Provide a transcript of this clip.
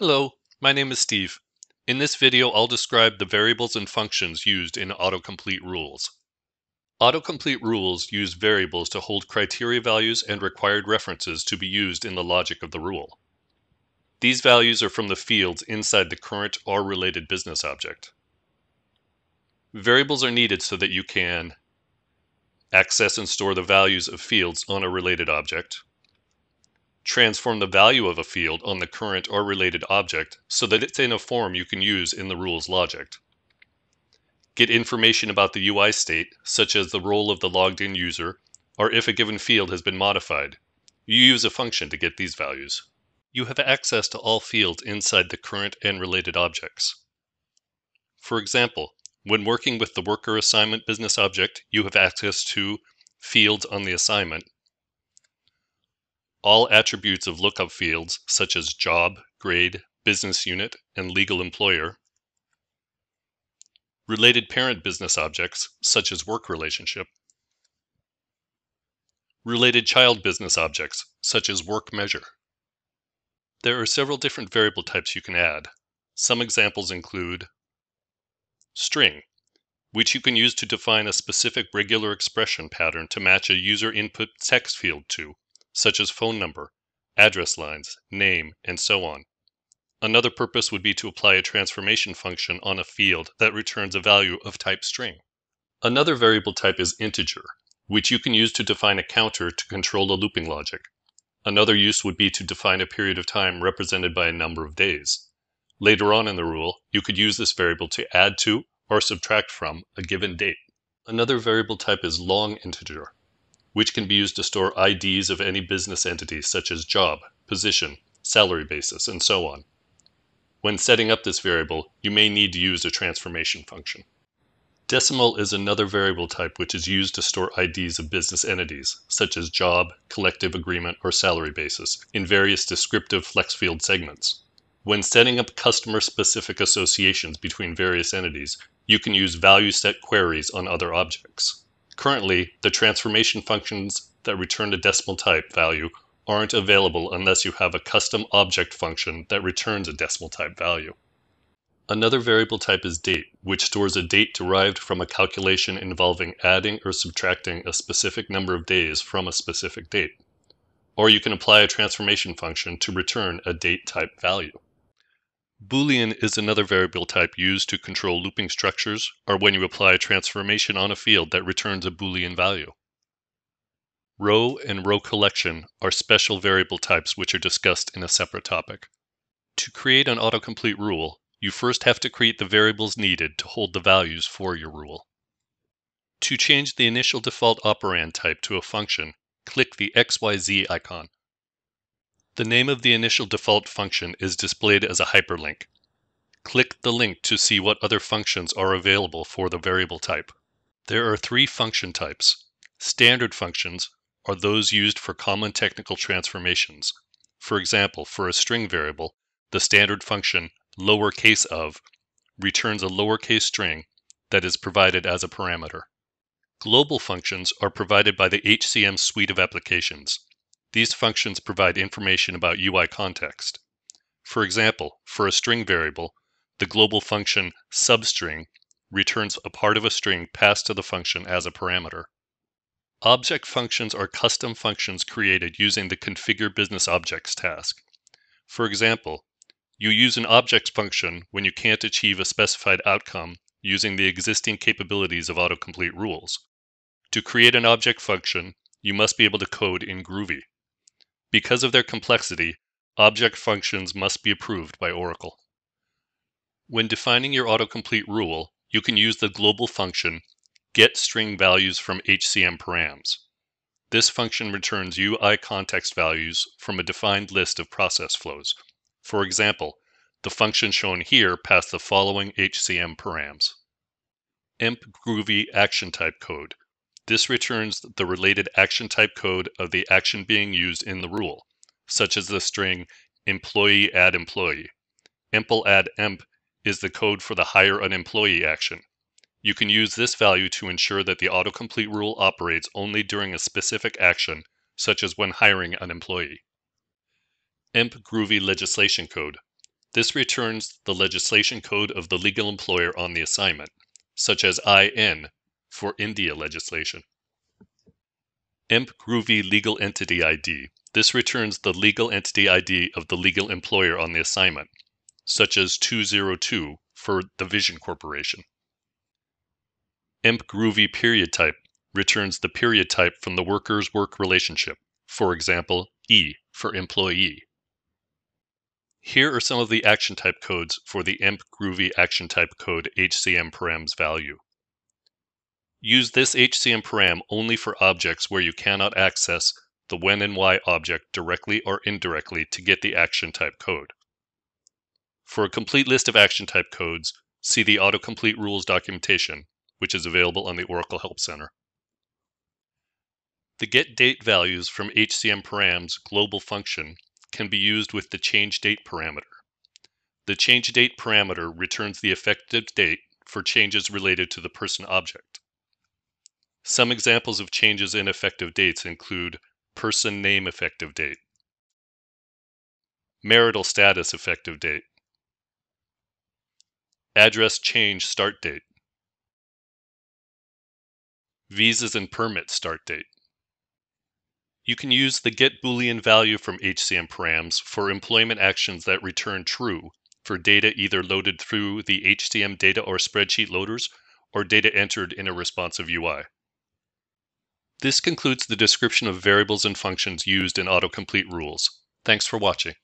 Hello, my name is Steve. In this video, I'll describe the variables and functions used in autocomplete rules. Autocomplete rules use variables to hold criteria values and required references to be used in the logic of the rule. These values are from the fields inside the current or related business object. Variables are needed so that you can access and store the values of fields on a related object, transform the value of a field on the current or related object so that it's in a form you can use in the rule's logic. Get information about the UI state, such as the role of the logged in user, or if a given field has been modified. You use a function to get these values. You have access to all fields inside the current and related objects. For example, when working with the worker assignment business object, you have access to fields on the assignment all attributes of lookup fields such as job, grade, business unit, and legal employer, related parent business objects such as work relationship, related child business objects such as work measure. There are several different variable types you can add. Some examples include string, which you can use to define a specific regular expression pattern to match a user input text field to, such as phone number, address lines, name, and so on. Another purpose would be to apply a transformation function on a field that returns a value of type string. Another variable type is integer, which you can use to define a counter to control a looping logic. Another use would be to define a period of time represented by a number of days. Later on in the rule, you could use this variable to add to or subtract from a given date. Another variable type is long integer, which can be used to store IDs of any business entity such as job, position, salary basis, and so on. When setting up this variable, you may need to use a transformation function. Decimal is another variable type which is used to store IDs of business entities, such as job, collective agreement, or salary basis, in various descriptive flex field segments. When setting up customer-specific associations between various entities, you can use value set queries on other objects. Currently, the transformation functions that return a decimal type value aren't available unless you have a custom object function that returns a decimal type value. Another variable type is date, which stores a date derived from a calculation involving adding or subtracting a specific number of days from a specific date. Or you can apply a transformation function to return a date type value. Boolean is another variable type used to control looping structures or when you apply a transformation on a field that returns a Boolean value. Row and row collection are special variable types which are discussed in a separate topic. To create an autocomplete rule, you first have to create the variables needed to hold the values for your rule. To change the initial default operand type to a function, click the XYZ icon. The name of the initial default function is displayed as a hyperlink. Click the link to see what other functions are available for the variable type. There are three function types. Standard functions are those used for common technical transformations. For example, for a string variable, the standard function lowercase of returns a lowercase string that is provided as a parameter. Global functions are provided by the HCM suite of applications. These functions provide information about UI context. For example, for a string variable, the global function substring returns a part of a string passed to the function as a parameter. Object functions are custom functions created using the configure business objects task. For example, you use an object function when you can't achieve a specified outcome using the existing capabilities of autocomplete rules. To create an object function, you must be able to code in Groovy. Because of their complexity, object functions must be approved by Oracle. When defining your autocomplete rule, you can use the global function get string values from HCM params. This function returns UI context values from a defined list of process flows. For example, the function shown here passed the following HCM params. emp groovy action type code this returns the related action type code of the action being used in the rule, such as the string employee add employee. Empl add emp is the code for the hire an employee action. You can use this value to ensure that the autocomplete rule operates only during a specific action, such as when hiring an employee. emp groovy legislation code. This returns the legislation code of the legal employer on the assignment, such as IN for India legislation. EMP Groovy Legal Entity ID. This returns the legal entity ID of the legal employer on the assignment, such as 202 for the Vision Corporation. EMP Groovy Period Type returns the period type from the worker's work relationship, for example, E for employee. Here are some of the action type codes for the EMP Groovy action type code HCM params value. Use this HCM param only for objects where you cannot access the when and why object directly or indirectly to get the action type code. For a complete list of action type codes, see the autocomplete rules documentation, which is available on the Oracle Help Center. The get date values from HCM params global function can be used with the change date parameter. The change date parameter returns the effective date for changes related to the person object. Some examples of changes in effective dates include person name effective date, marital status effective date, address change start date, visas and permit start date. You can use the get boolean value from HCM params for employment actions that return true for data either loaded through the HCM data or spreadsheet loaders or data entered in a responsive UI. This concludes the description of variables and functions used in autocomplete rules. Thanks for watching.